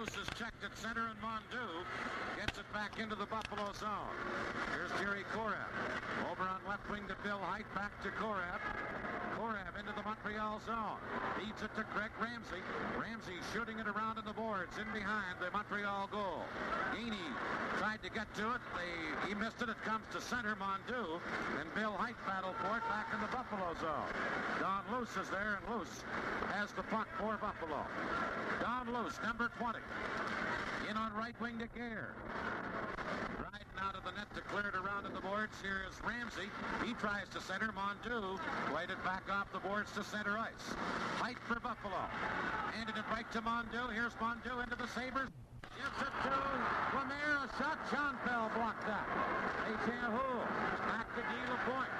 Is checked at center, and Mondou gets it back into the Buffalo zone. Here's Jerry Korab. Over on left wing to Bill Hajt, back to Korab. Korab into the Montreal zone. Feeds it to Craig Ramsay. Ramsay shooting it around in the boards in behind the Montreal goal. Gainey tried to get to it. They, he missed it. It comes to center, Mondou. And Bill Hajt battled for it back in the Buffalo zone. Don Luce is there, and Luce has the puck for Buffalo. Don Luce, number 20. In on right wing to Gare. Riding out of the net to clear it around in the boards. Here's Ramsay. He tries to center. Mondou played it back off the boards to center ice. Hajt for Buffalo. Handed it right to Mondou. Here's Mondou into the Sabres. Gives it to Lemaire. A shot. Schoenfeld blocked that. A.J. Houle. Back to Guy Lapointe.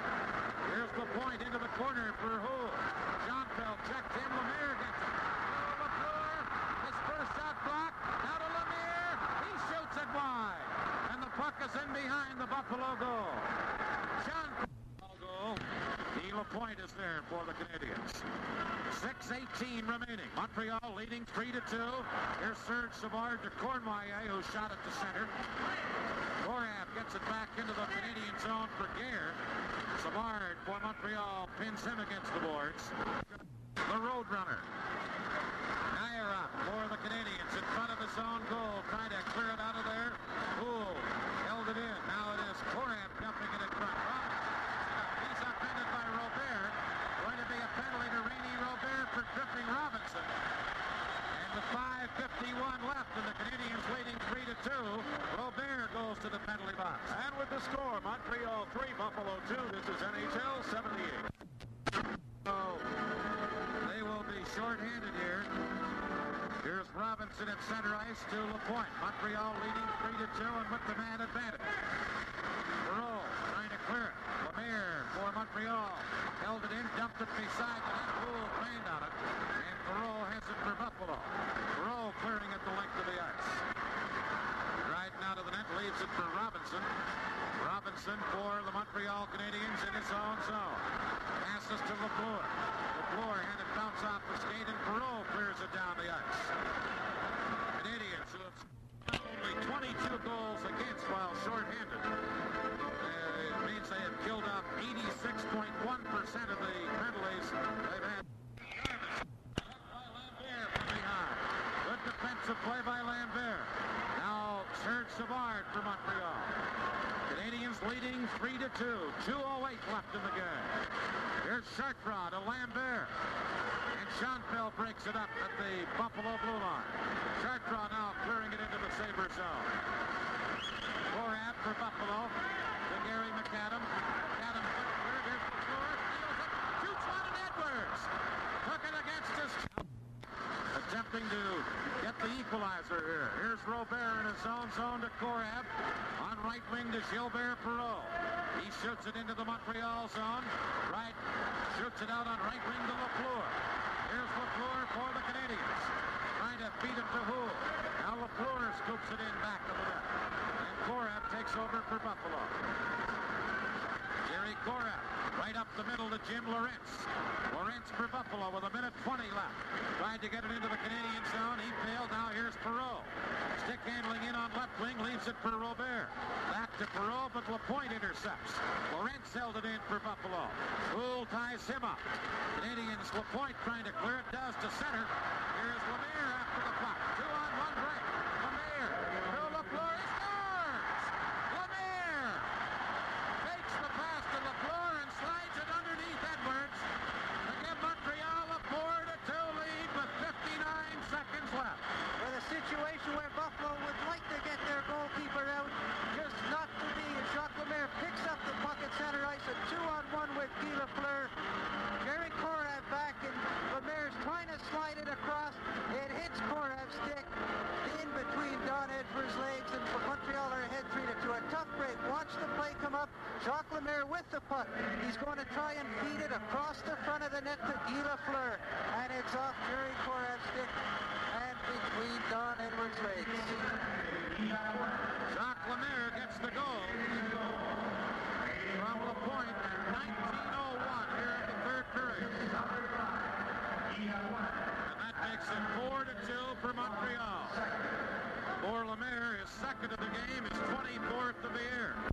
Here's Lapointe into the corner for Houle. Schoenfeld checked in. Lemaire gets it. Oh, LaFleur. His first shot blocked. Now to Lemaire. He shoots it wide. And the puck is in behind the Buffalo goal. John goal. Guy Lapointe is there for the Canadians. 6.18 remaining. Montreal leading 3 to 2. Here's Serge Savard to Cournoyer, who shot at the center. Korab gets it back into the Canadian zone for Gare. Savard for Montreal pins him against the boards. The Roadrunner. Nyrop for the Canadians in front of his own goal, trying to clear it out of there. Houle held it in. Now it is Korab dumping it in front. He's upended by Robert. Going to be a penalty to René Robert for tripping Robinson. And with 5.51 left and the Canadians leading 3 to 2, Robert goes to the penalty box. And with the score, Montreal 3, Buffalo 2. This is NHL 78. So they will be shorthanded here. Here's Robinson at center ice to Lapointe. Montreal leading 3 to 2 and with the man advantage. Perreault trying to clear it. Lemaire for Montreal. Held it in, dumped it beside the net. Poole trained on it. And Perreault has it for Buffalo. Perreault clearing at the length of the ice. Riding out of the net, leaves it for Robinson. Robinson for the Montreal Canadiens in his own zone. Passes to LaFleur. LaFleur had it bounce off the skate and Perreault clears it down the ice. Canadians who have only 22 goals against while shorthanded. Uh, it means they have killed off 86.1% of the penalties they've had. Good defensive play by Lambert. Serge Savard for Montreal. Canadians leading 3 to 2. 2.08 left in the game. Here's Chartrand to Lambert. And Schoenfeld breaks it up at the Buffalo blue line. Chartrand now clearing it into the Sabre zone. Korab for Buffalo. To Gary McAdam. McAdam clear. There's Lafleur. Steals it. Shoots one and Edwards. Took it against his attempting to get the equalizer here. Here's Robert in his own zone to Korab. On right wing to Gilbert Perreault. He shoots it into the Montreal zone. Right, shoots it out on right wing to LaFleur. Here's LaFleur for the Canadians. Trying to feed it to Houle. Now LaFleur scoops it in back of the net. And Korab takes over for Buffalo. Korab right up the middle to Jim Lawrence. Lawrence for Buffalo with a minute 20 left. Tried to get it into the Canadian zone. He failed. Now here's Perreault. Stick handling in on left wing. Leaves it for Robert. Back to Perreault, but Lapointe intercepts. Lawrence held it in for Buffalo. Houle ties him up. Canadians, Lapointe trying to clear it. Does to center. Here's Lemaire after the puck. Two on one break. To LaFleur. He scores! Lemaire! Takes the pass to LaFleur and slides it underneath Edwards to give Montreal a 4 to 2 lead with 59 seconds left. With a situation where Buffalo would like to get their goalkeeper out, just not to be. And Jacques Lemaire picks up the puck at center ice, a two-on-one with Guy Lafleur. Jerry Korab back, and Lemaire's trying to slide it across. It hits Korab's stick in between Don Edwards' legs, and Montreal are ahead 3 to 2. A tough break. Watch the play come up. Jacques Lemaire with the puck. He's going to try and feed it across the front of the net to Guy Lafleur, and it's off Jerry Korab's stick and between Don Edwards' legs. Jacques Lemaire gets the goal second of the game, his 24th of the year.